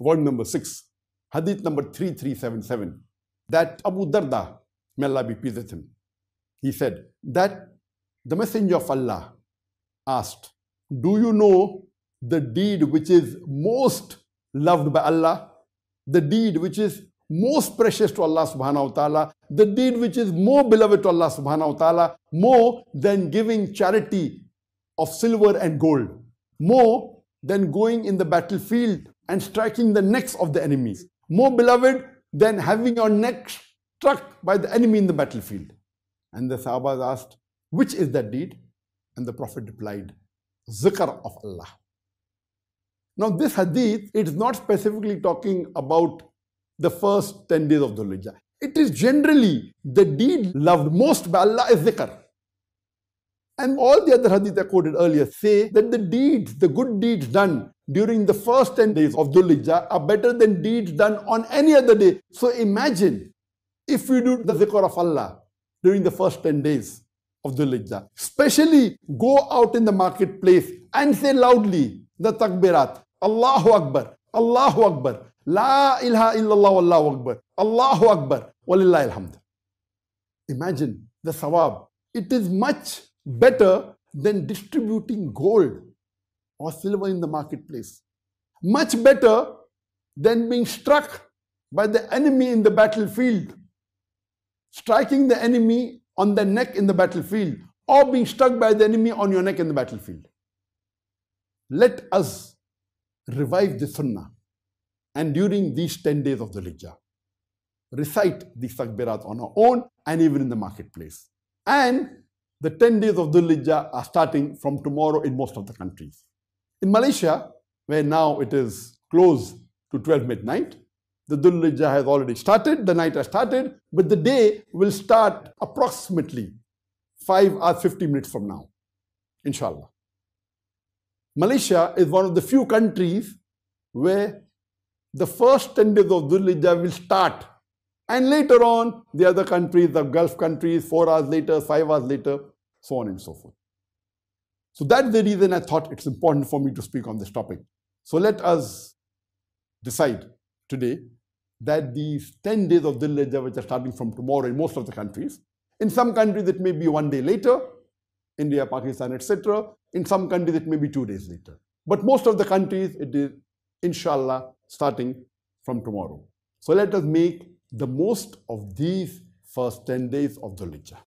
volume number 6, hadith number 3377, that Abu Darda, may Allah be pleased with him, he said that the Messenger of Allah asked, Do you know the deed which is most loved by Allah? The deed which is most precious to Allah subhanahu wa ta'ala, the deed which is more beloved to Allah subhanahu wa ta'ala, more than giving charity of silver and gold, more than going in the battlefield and striking the necks of the enemies, more beloved than having your neck struck by the enemy in the battlefield. And the Sahabas asked, Which is that deed? And the Prophet replied, Zikr of Allah. Now, this hadith, it is not specifically talking about the first 10 days of Dhul Hijjah. It is generally the deed loved most by Allah is zikr. And all the other hadith I quoted earlier say that the deeds, the good deeds done during the first 10 days of Dhul Hijjah are better than deeds done on any other day. So imagine if we do the zikr of Allah during the first 10 days of Dhul Hijjah, especially go out in the marketplace and say loudly the takbirat, Allahu Akbar, Allahu Akbar, La ilaha illallah wallahu akbar. Allahu akbar. Walillahi alhamd. Imagine the sawab. It is much better than distributing gold or silver in the marketplace. Much better than being struck by the enemy in the battlefield. Striking the enemy on the neck in the battlefield or being struck by the enemy on your neck in the battlefield. Let us revive the sunnah and during these 10 days of Dhul Hijjah. Recite the takbirat on our own and even in the marketplace. And the 10 days of Dhul Hijjah are starting from tomorrow in most of the countries. In Malaysia, where now it is close to 12 midnight, the Dhul Hijjah has already started, the night has started, but the day will start approximately 5 or 50 minutes from now, inshallah. Malaysia is one of the few countries where the first 10 days of Dhul Hijjah will start. And later on, the other countries, the Gulf countries, four hours later, five hours later, so on and so forth. So that's the reason I thought it's important for me to speak on this topic. So let us decide today that these 10 days of Dhul Hijjah, which are starting from tomorrow in most of the countries, in some countries it may be one day later, India, Pakistan, etc. In some countries it may be two days later. But most of the countries it is, inshallah, starting from tomorrow. So let us make the most of these first 10 days of Hijjah.